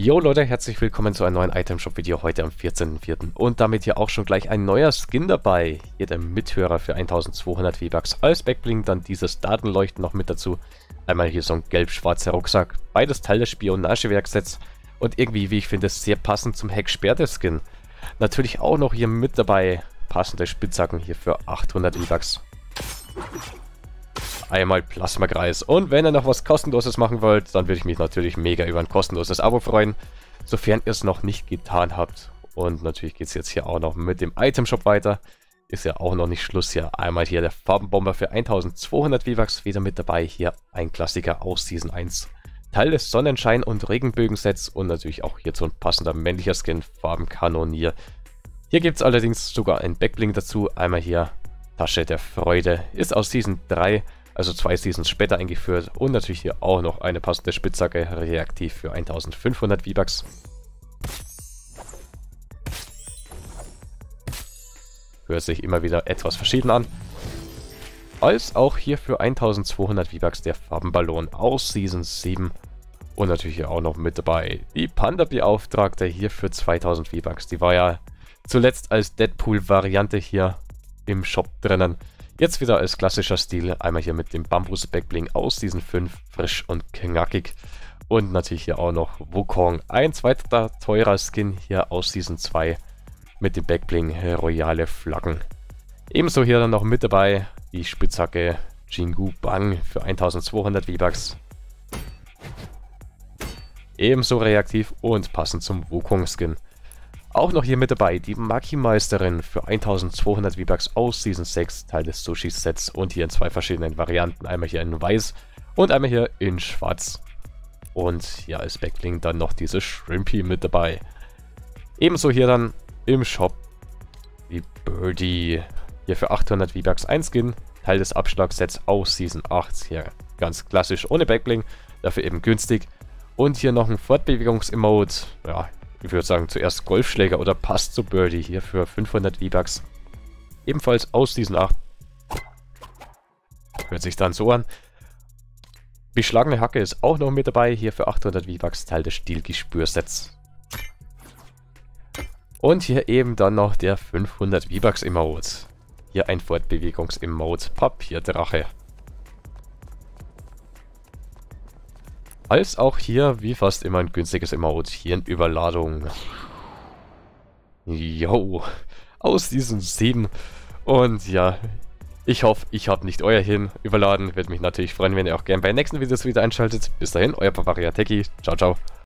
Jo Leute, herzlich willkommen zu einem neuen Item-Shop-Video heute am 14.04. Und damit hier auch schon gleich ein neuer Skin dabei. Hier der Mithörer für 1200 V-Bucks als Backbling, dann dieses Datenleuchten noch mit dazu. Einmal hier so ein gelb-schwarzer Rucksack, beides Teil des Spionagewerksets. Und irgendwie, wie ich finde, sehr passend zum Hecksperre-Skin. Natürlich auch noch hier mit dabei passende Spitzhacken hier für 800 V-Bucks einmal Plasmakreis. Und wenn ihr noch was kostenloses machen wollt, dann würde ich mich natürlich mega über ein kostenloses Abo freuen, sofern ihr es noch nicht getan habt. Und natürlich geht es jetzt hier auch noch mit dem Itemshop weiter. Ist ja auch noch nicht Schluss hier. Einmal hier der Farbenbomber für 1200 V-Bucks wieder mit dabei. Hier ein Klassiker aus Season 1. Teil des Sonnenschein- und Regenbögen-Sets und natürlich auch hier so ein passender männlicher Skin, Farbenkanonier. Hier gibt es allerdings sogar ein Backbling dazu. Einmal hier Tasche der Freude. Ist aus Season 3 also zwei Seasons später eingeführt. Und natürlich hier auch noch eine passende Spitzhacke, reaktiv für 1500 V-Bucks. Hört sich immer wieder etwas verschieden an. Als auch hier für 1200 V-Bucks der Farbenballon aus Season 7. Und natürlich auch noch mit dabei die Panda-Beauftragte hier für 2000 V-Bucks. Die war ja zuletzt als Deadpool-Variante hier im Shop drinnen. Jetzt wieder als klassischer Stil, einmal hier mit dem Bambus Backbling aus diesen 5, frisch und knackig. Und natürlich hier auch noch Wukong, ein zweiter teurer Skin hier aus diesen 2 mit dem Backbling Royale Flaggen. Ebenso hier dann noch mit dabei die Spitzhacke Jingu Bang für 1200 V-Bucks. Ebenso reaktiv und passend zum Wukong Skin. Auch noch hier mit dabei die Maki-Meisterin für 1200 V-Bucks aus Season 6, Teil des Sushi-Sets und hier in zwei verschiedenen Varianten. Einmal hier in weiß und einmal hier in schwarz. Und hier als Backling dann noch diese Shrimpy mit dabei. Ebenso hier dann im Shop die Birdie. Hier für 800 V-Bucks ein Skin, Teil des Abschlagssets aus Season 8. Hier ganz klassisch ohne Backbling, dafür eben günstig. Und hier noch ein Fortbewegungs-Emote. Ja, ich würde sagen, zuerst Golfschläger oder Pass zu Birdie hier für 500 V-Bucks. Ebenfalls aus diesen 8. Hört sich dann so an. Beschlagene Hacke ist auch noch mit dabei, hier für 800 V-Bucks, Teil des Stilgespürsets. Und hier eben dann noch der 500 V-Bucks Emote. Hier ein Fortbewegungs-Emote, Papierdrache. Als auch hier, wie fast immer, ein günstiges Emote. Hier in Überladung. Yo, aus diesen sieben. Und ja, ich hoffe, ich habe nicht euer Hirn überladen. Würde mich natürlich freuen, wenn ihr auch gerne bei den nächsten Videos wieder einschaltet. Bis dahin, euer Bavaria Techie. Ciao, ciao.